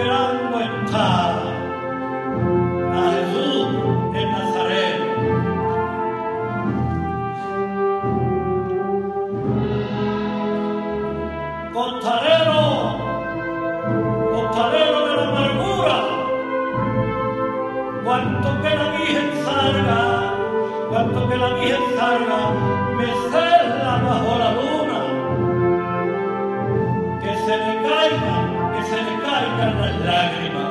esperando en paz a Jesús el Nazareno. Costalero, costalero de la amargura, cuanto que la Virgen salga, cuanto que la Virgen salga, me cerra bajo la luz. derramar las lágrimas.